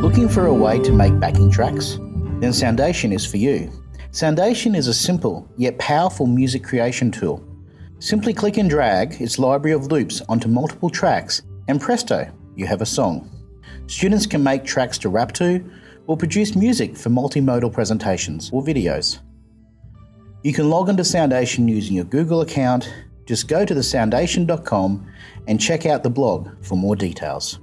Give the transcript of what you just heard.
Looking for a way to make backing tracks? Then Soundation is for you. Soundation is a simple yet powerful music creation tool. Simply click and drag its library of loops onto multiple tracks, and presto, you have a song. Students can make tracks to rap to or produce music for multimodal presentations or videos. You can log into Soundation using your Google account. Just go to thesoundation.com and check out the blog for more details.